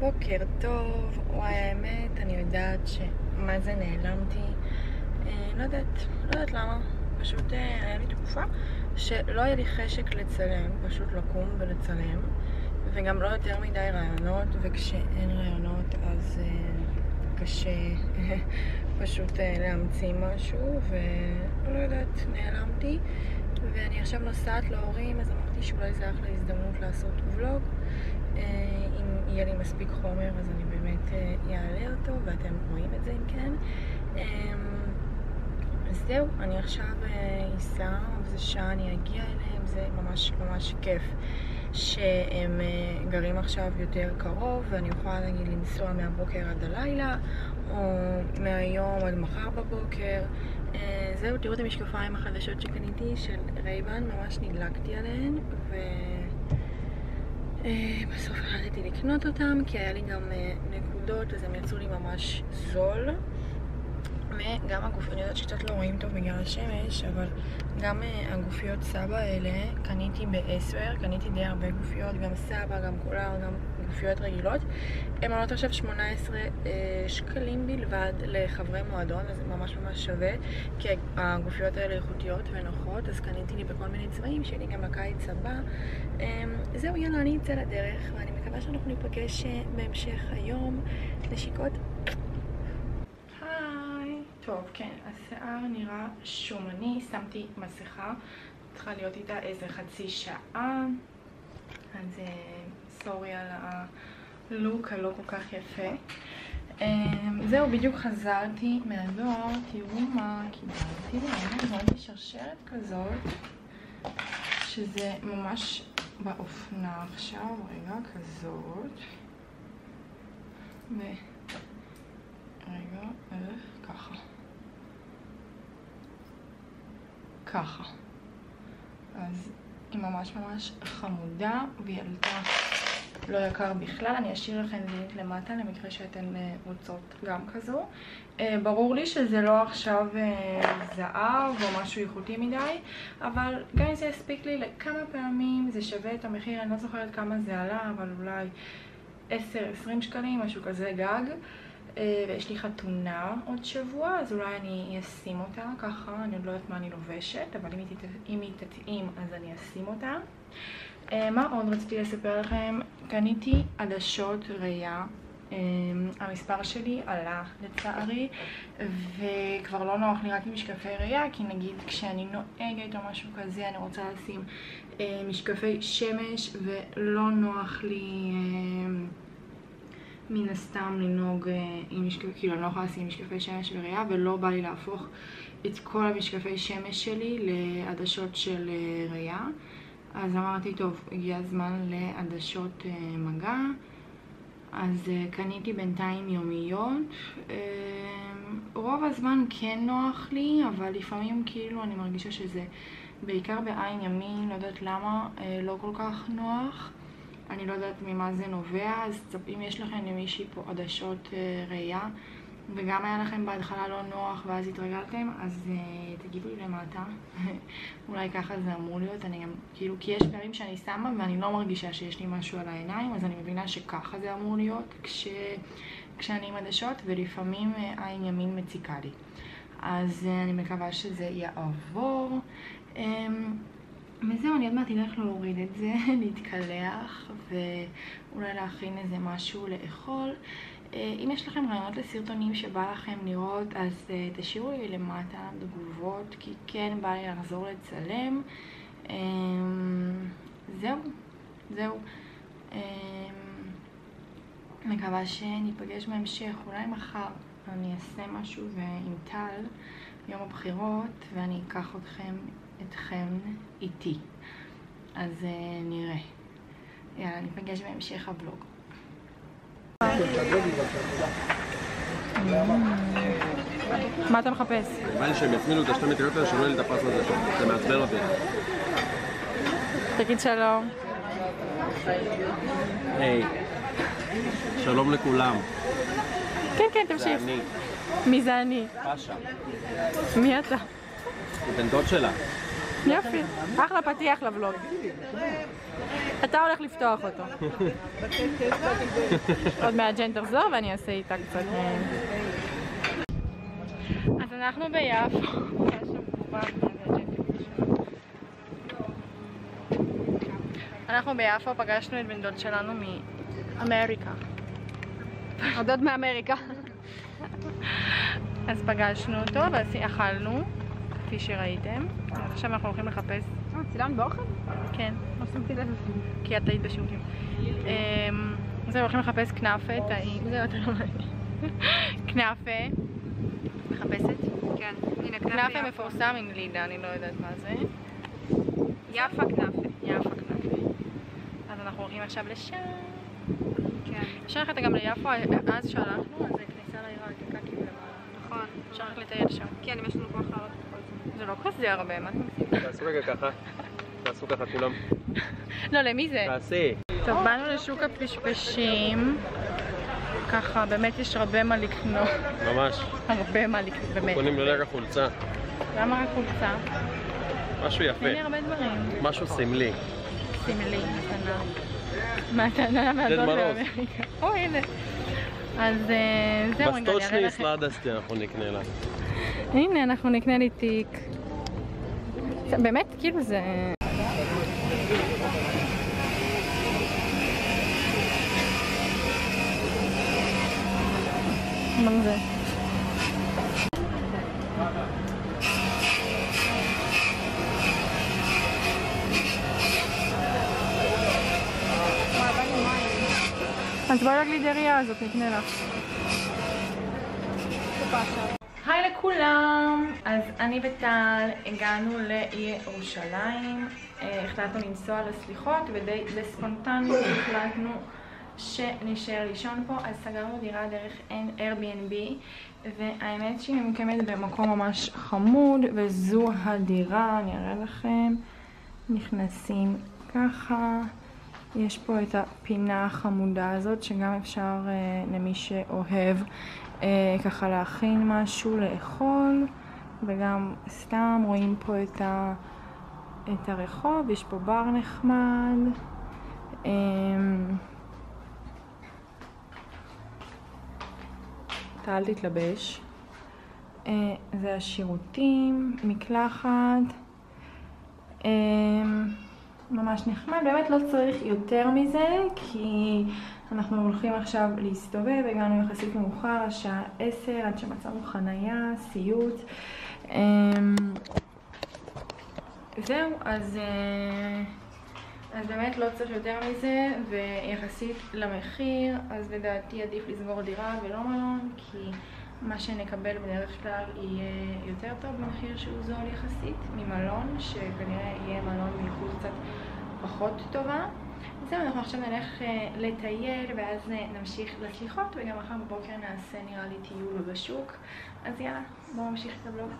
בוקר טוב, וואי האמת, אני יודעת שמה זה נעלמתי, אה, לא יודעת, לא יודעת למה, פשוט אה, היה לי תקופה שלא היה לי חשק לצלם, פשוט לקום ולצלם, וגם לא יותר מדי רעיונות, וכשאין רעיונות אז אה, קשה פשוט אה, להמציא משהו, ולא יודעת, נעלמתי, ואני עכשיו נוסעת להורים, אז אמרתי שאולי זה אחלה הזדמנות לעשות ולוג. אה, אם יהיה לי מספיק חומר אז אני באמת אעלה אה, אותו ואתם רואים את זה אם כן. אמ, אז זהו, אני עכשיו אסע, אה, וזה שעה אני אגיע אליהם, זה ממש ממש כיף שהם גרים עכשיו יותר קרוב ואני יכולה נגיד לנסוע מהבוקר עד הלילה או מהיום עד מחר בבוקר. זהו, תראו את המשקפיים החדשות שקניתי של רייבן, ממש נדלקתי עליהן ו... אה, בסוף החלטתי לקנות אותם כי היה לי גם אה, נקודות אז הם יצאו לי ממש זול. וגם הגוף, אני יודעת שקצת לא רואים טוב בגלל השמש אבל גם אה, הגופיות סבא האלה קניתי ב-10, קניתי די הרבה גופיות, גם סבא, גם קולר, גם גופיות רגילות הן עולות עכשיו 18 שקלים בלבד לחברי מועדון אז זה ממש ממש שווה כי הגופיות האלה איכותיות ונוחות אז קניתי לי בכל מיני צבעים שיהיה לי גם לקיץ הבא אמ, זהו, יאללה, אני אצא לדרך, ואני מקווה שאנחנו ניפגש אה, בהמשך היום. נשיקות. היי. טוב, כן, השיער נראה שומני, שמתי מסכה, צריכה להיות איתה איזה חצי שעה. אז אה, סורי על הלוק הלא כל כך יפה. אמ, זהו, בדיוק חזרתי מהדואר, תראו מה קיבלתי, אני ראיתי שרשרת כזאת, שזה ממש באופנה עכשיו, רגע, כזאת. ו... רגע, איך? ככה. ככה. אז היא ממש ממש חמודה, והיא עלתה לא יקר בכלל, אני אשאיר לכם לינק למטה למקרה שאתן אה, רוצות גם כזו. אה, ברור לי שזה לא עכשיו אה, זהב או משהו איכותי מדי, אבל גם אם זה יספיק לי לכמה פעמים זה שווה את המחיר, אני לא זוכרת כמה זה עלה, אבל אולי 10-20 שקלים, משהו כזה גג. ויש לי חתונה עוד שבוע, אז אולי אני אשים אותה ככה, אני עוד לא יודעת מה אני לובשת, אבל אם היא תתאים אז אני אשים אותה. אה, מה עוד רציתי לספר לכם? קניתי עדשות ראייה. אה, המספר שלי עלה לצערי וכבר לא נוח לי רק עם משקפי ראייה כי נגיד כשאני נוהגת או משהו כזה אני רוצה לשים אה, משקפי שמש ולא נוח לי מן הסתם לנהוג עם משקפי, כאילו אני לא יכולה לשים משקפי שמש וראייה ולא בא לי להפוך את כל המשקפי שמש שלי לעדשות של ראייה אז אמרתי, טוב, הגיע הזמן לעדשות uh, מגע. אז uh, קניתי בינתיים יומיות. Uh, רוב הזמן כן נוח לי, אבל לפעמים כאילו אני מרגישה שזה בעיקר בעין ימין, לא יודעת למה, לא כל כך נוח. אני לא יודעת ממה זה נובע, אז אם יש לכם למישהי פה עדשות ראייה, וגם היה לכם בהתחלה לא נוח ואז התרגלתם, אז uh, תגידו לי למטה. אולי ככה זה אמור להיות, אני גם, כאילו, כי יש פעמים שאני שמה ואני לא מרגישה שיש לי משהו על העיניים, אז אני מבינה שככה זה אמור להיות כש, כשאני עם עדשות, ולפעמים uh, עין ימין מציקה לי. אז uh, אני מקווה שזה יעבור. Um, וזהו, אני עוד מעט אלך להוריד את זה, להתקלח, ואולי להכין איזה משהו לאכול. אה, אם יש לכם רעיונות לסרטונים שבא לכם לראות, אז אה, תשאירו לי למטה תגובות, כי כן בא לי לחזור לצלם. אמ, זהו, זהו. אמ, מקווה שניפגש בהמשך, אולי מחר אני אעשה משהו עם טל, יום הבחירות, ואני אקח אתכם, אתכם איתי. אז אה, נראה. יאללה, ניפגש בהמשך הבלוג. מה אתה מחפש? נראה לי שהם יצמידו את השתי מטריות האלה שלא יהיה לי את הפס הזה, זה מעצבן אותי. תגיד שלום. היי, שלום לכולם. כן, כן, תמשיך. מי זה אני? פאשה. מי אתה? בן דוד שלה. יופי, אחלה פתיח לבלוג. אתה הולך לפתוח אותו. עוד מעט ג'ן תחזור ואני אעשה איתה קצת... אה, אז אנחנו ביפו. אנחנו ביפו פגשנו את בן דוד שלנו מאמריקה. הדוד מאמריקה. אז פגשנו אותו ואכלנו, כפי שראיתם. עכשיו אנחנו הולכים לחפש... אה, צילמת באוכל? כן. לא שמתי לב. כי את היית בשירותים. אמ, אז הולכים לחפש כנאפה, טעים. זהו, אתה לא מעניין. כנאפה. מחפשת? כן. הנה, כנאפה מפורסם עם גלידה, אני לא יודעת מה זה. יפה כנאפה. יפה כנאפה. אז אנחנו הולכים עכשיו לשם. כן. אפשר ללכת גם ליפו, אז שהלכנו, אז כניסה לעיר העתיקה כאילו למעלה. נכון. אפשר רק לטייל שם. כן, אם יש לנו כוח לעלות. זה לא כזה הרבה, מה אתה מגזים? תעשו רגע ככה. תעשו ככה כולם. לא, למי זה? תעשי. טוב, באנו לשוק הפשפשים. ככה, באמת יש הרבה מה לקנות. ממש. הרבה מה לקנות, באמת. קונים רק חולצה. למה רק חולצה? משהו יפה. אין לי הרבה דברים. משהו סמלי. סמלי, מתנה. מתנה מהדוד מרוז. באמריקה. או, הנה. אז אה, זהו, רגע, אני אראה בסטוצ'ני לכם. סלדסטי אנחנו נקנה לה. הנה, אנחנו נקנה לי תיק. באמת, כאילו זה... מה זה? אז בואי לגלידריה הזאת, נקנה לך. לכולם! אז אני וטל הגענו לירושלים, אה, החלטנו לנסוע לסליחות ודי בספונטניות החלטנו שנשאר לישון פה, אז סגרנו דירה דרך Airbnb והאמת שהיא ממוקמת במקום ממש חמוד וזו הדירה, אני אראה לכם, נכנסים ככה, יש פה את הפינה החמודה הזאת שגם אפשר אה, למי שאוהב ככה להכין משהו לאכול וגם סתם רואים פה את, ה, את הרחוב, יש פה בר נחמד. אה, טל תתלבש. אה, זה השירותים, מקלחת. ממש נחמד, באמת לא צריך יותר מזה, כי אנחנו הולכים עכשיו להסתובב, הגענו יחסית מאוחר, השעה 10, עד שמצאנו חנייה, סיוט. אמ, זהו, אז, אה, אז באמת לא צריך יותר מזה, ויחסית למחיר, אז לדעתי עדיף לסגור דירה ולא מלון, כי מה שנקבל בדרך כלל יהיה יותר טוב במחיר שהוא זול יחסית ממלון, שכנראה יהיה מלון באיכות קצת פחות טובה. זהו, אנחנו עכשיו נלך אה, לטייל ואז אה, נמשיך לסליחות וגם מחר בבוקר נעשה נראה לי טיול בשוק. אז יאללה, בואו נמשיך את הבלוג.